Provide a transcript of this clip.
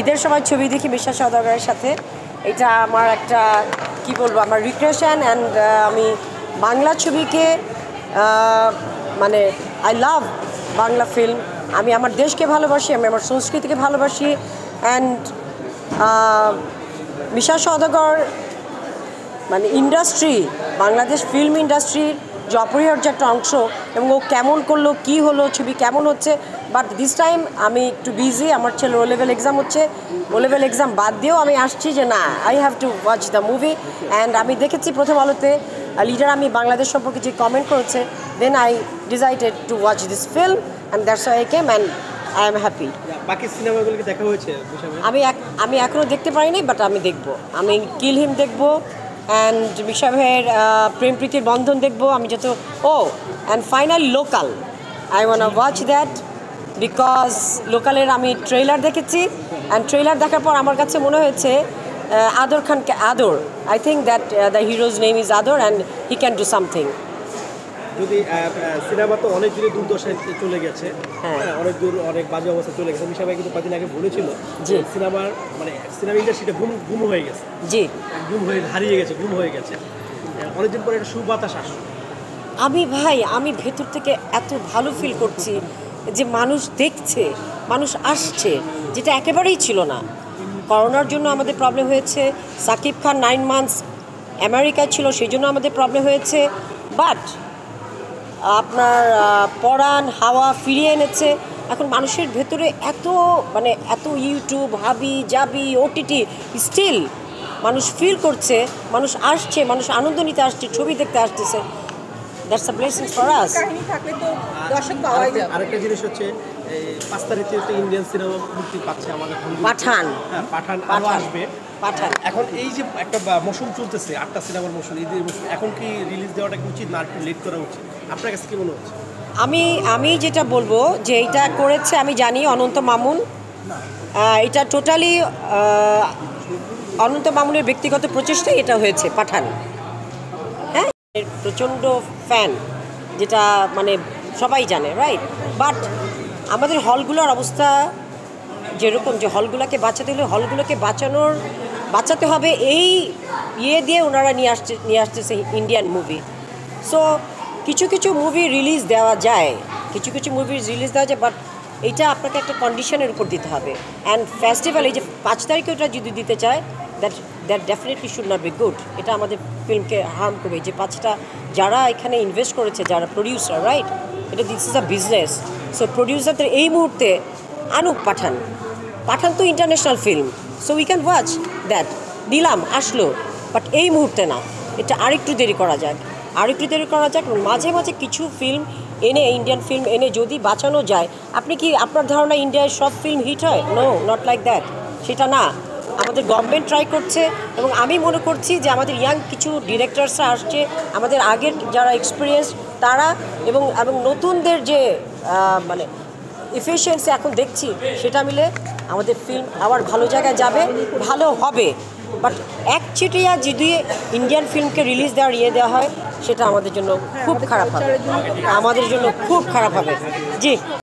ঈদের সময় ছবি দেখি বিশ্বাস সদাগরের সাথে। এটা আমার একটা, কি বলব, আমার রিক্রিয়েশন অ্যান্ড আমি বাংলা ছবিকে মানে আই লাভ বাংলা ফিল্ম আমি আমার দেশকে ভালোবাসি, আমি আমার সংস্কৃতিকে ভালোবাসি অ্যান্ড মিশা সদাগর মানে ইন্ডাস্ট্রি বাংলাদেশ ফিল্ম ইন্ডাস্ট্রির যে অপরিহার্য একটা অংশ এবং ও কেমন করল, কি হলো, ছবি কেমন হচ্ছে বাট দিস টাইম আমি একটু বিজি আমার ছেলে ও লেভেল এক্সাম হচ্ছে। ও লেভেল এক্সাম বাদ দিয়েও আমি আসছি যে না I have to watch the movie and আমি দেখেছি প্রথম আলোতে লিডার আমি বাংলাদেশ সম্পর্কে যে কমেন্ট করেছে then I decided to watch this film and that's I came and I am happy বাকি সিনেমাগুলোকে দেখা হয়েছে আমি এক আমি এখনও দেখতে পারিনি বাট আমি দেখব। আমি কিল হিম দেখব অ্যান্ড মিশা ভাইয়ের প্রেম প্রীতির বন্ধন দেখব। আমি যত ও and final local I won't watch that because লোকালের আমি ট্রেলার দেখেছি অ্যান্ড ট্রেলার দেখার পর আমার কাছে মনে হয়েছে আদর খানকে Adar. I think that the hero's name is Adar and he can do something যদি সিনেমা তো অনেক দূরে দুর্দশায় চলে গেছে। হ্যাঁ। হ্যাঁ, অনেক দূর অনেক বাজে অবস্থা চলে গেছে। মিশা ভাই কিন্তু কদিন আগে বলেছিল জি। সিনেমার মানে সিনেমা ইন্ডাস্ট্রিটা গুম গুম হয়ে গেছে। জি। গুম হয়ে হারিয়ে গেছে গুম হয়ে গেছে। অনেকদিন পরে একটা সুবাতাস আসলো। আমি ভাই আমি ভেতর থেকে এত ভালো ফিল করছি। যে মানুষ দেখছে, মানুষ আসছে, যেটা একেবারেই ছিল না। করোনার জন্য আমাদের প্রবলেম হয়েছে, সাকিব খান নাইন মান্থস আমেরিকায় ছিল, সেই জন্য আমাদের প্রবলেম হয়েছে। বাট আপনার পরাণ, হাওয়া ফিরিয়ে এনেছে। এখন মানুষের ভেতরে এত মানে এত ইউটিউব হাবি, জাবি ওটিটি স্টিল মানুষ ফিল করছে, মানুষ আসছে, মানুষ আনন্দ নিতে আসছে, ছবি দেখতে আসতেছে। That's a blessing for us কাহিনী থাকলে তো দর্শক পাওয়াই আরেকটা- যাবে। আরেকটা জিনিস হচ্ছে পাঁচ তারিখে একটা ইন্ডিয়ান সিনেমা মুক্তি পাচ্ছে আমাদের পাঠান। হ্যাঁ পাঠান আরও আসবে। পাঠান। এখন এই যে একটা মৌসুম চলতেছে আটটা সিনেমার মৌসুম ঈদের মৌসুম এখন কি রিলিজ দেওয়াটা কি উচিত না একটু লেট করা উচিত? আপনার কাছে কি মনে হচ্ছে? আমি আমি যেটা বলব যে এটা করেছে আমি জানি অনন্ত মামুন। এটা টোটালি অনন্ত মামুনের ব্যক্তিগত প্রচেষ্টাই এটা হয়েছে পাঠান। হ্যাঁ প্রচণ্ড ফ্যান যেটা মানে সবাই জানে রাইট বাট আমাদের হলগুলোর অবস্থা যেরকম, যে হলগুলোকে বাঁচাতে হলে হলগুলোকে বাঁচানোর, বাঁচাতে হবে এই ইয়ে দিয়ে ওনারা নিয়ে আসছে, নিয়ে আসতেছে ইন্ডিয়ান মুভি সো কিছু কিছু মুভি রিলিজ দেওয়া যায়, কিছু কিছু মুভি রিলিজ দেওয়া যায় বাট এইটা আপনাকে একটা কন্ডিশনের উপর দিতে হবে। অ্যান্ড ফেস্টিভ্যাল এই যে পাঁচ তারিখে ওটা যদি দিতে চায় that that definitely should not be good এটা আমাদের ফিল্মকে হার্ম করবে। যে পাঁচটা, যারা এখানে ইনভেস্ট করেছে, যারা প্রডিউসার রাইট এটা this is a business so প্রডিউসারদের এই মুহূর্তে আনুক পাঠান। পাঠান তো international film so we can watch that দিলাম, আসলো। বাট এই মুহূর্তে না। এটা আরেকটু দেরি করা যাক। আরেকটু দেরি করা যাক মাঝে মাঝে কিছু ফিল্ম এনে ইন্ডিয়ান ফিল্ম এনে যদি বাঁচানো যায়, আপনি কি আপনার ধারণা ইন্ডিয়ায় সব ফিল্ম হিট হয়? নো নট লাইক দ্যাট সেটা না। আমাদের গভর্নমেন্ট ট্রাই করছে এবং আমি মনে করছি যে আমাদের ইয়াং কিছু ডিরেক্টরসরা আসছে আমাদের আগের যারা এক্সপিরিয়েন্স তারা এবং এবং নতুনদের যে মানে এফিসিয়েন্সি এখন দেখছি সেটা মিলে আমাদের ফিল্ম আবার ভালো জায়গায় যাবে ভালো হবে। বাট এক চিটিয়া যদি ইন্ডিয়ান ফিল্মকে রিলিজ দেওয়ার ইয়ে দেওয়া হয় সেটা আমাদের জন্য খুব খারাপ হবে। আমাদের জন্য খুব খারাপ হবে। জি।